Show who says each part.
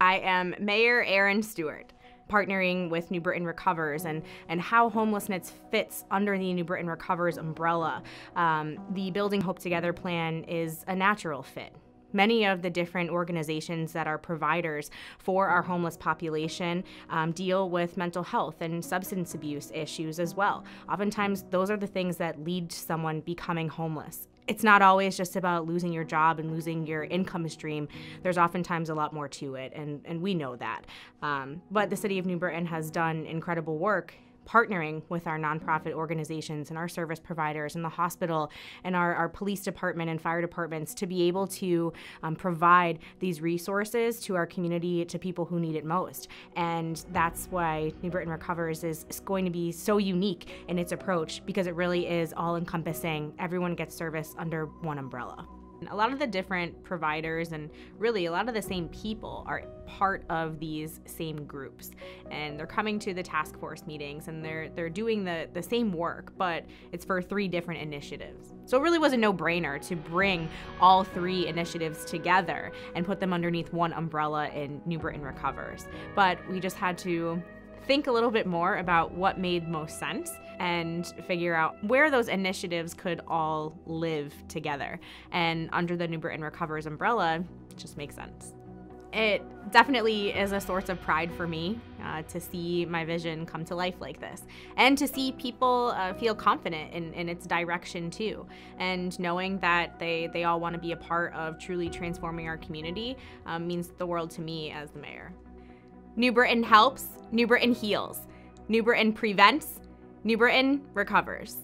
Speaker 1: I am Mayor Erin Stewart partnering with New Britain Recovers and, and how homelessness fits under the New Britain Recovers umbrella. Um, the Building Hope Together plan is a natural fit. Many of the different organizations that are providers for our homeless population um, deal with mental health and substance abuse issues as well. Oftentimes, those are the things that lead to someone becoming homeless it's not always just about losing your job and losing your income stream. There's oftentimes a lot more to it, and, and we know that. Um, but the City of New Britain has done incredible work partnering with our nonprofit organizations and our service providers and the hospital and our, our police department and fire departments to be able to um, provide these resources to our community, to people who need it most. And that's why New Britain Recovers is, is going to be so unique in its approach because it really is all encompassing. Everyone gets service under one umbrella. A lot of the different providers and really a lot of the same people are part of these same groups and they're coming to the task force meetings and they're they're doing the the same work but it's for three different initiatives. So it really was a no-brainer to bring all three initiatives together and put them underneath one umbrella in New Britain Recovers. But we just had to think a little bit more about what made most sense and figure out where those initiatives could all live together. And under the New Britain Recovers umbrella, it just makes sense. It definitely is a source of pride for me uh, to see my vision come to life like this and to see people uh, feel confident in, in its direction too. And knowing that they, they all want to be a part of truly transforming our community um, means the world to me as the mayor. New Britain helps, New Britain heals, New Britain prevents, New Britain recovers.